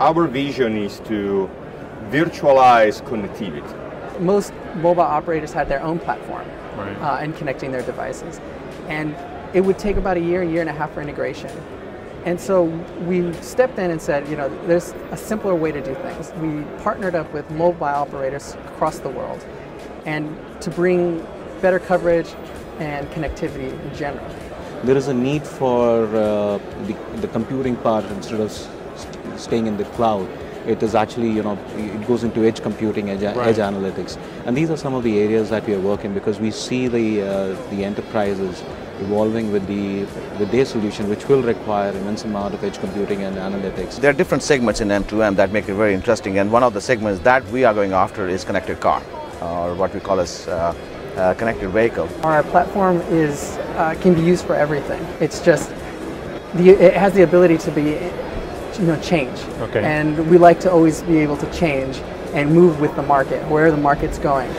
Our vision is to virtualize connectivity. Most mobile operators had their own platform Right. uh, and connecting their devices. And it would take about a year, a year and a half for integration. And so we stepped in and said, you know, there's a simpler way to do things. We partnered up with mobile operators across the world and to bring better coverage and connectivity in general. there is a need for uh, the, the computing part instead of st- staying in the cloud. It is actually, you know, it goes into edge computing, edge, edge analytics, and these are some of the areas that we are working because we see the uh, the enterprises evolving with the with their solution, which will require immense amount of edge computing and analytics. There are different segments in M2M that make it very interesting, and one of the segments that we are going after is connected car, or what we call as uh, uh, connected vehicle. Our platform is uh, can be used for everything. It's just the it has the ability to be you know change. Okay. And we like to always be able to change and move with the market, where the market's going.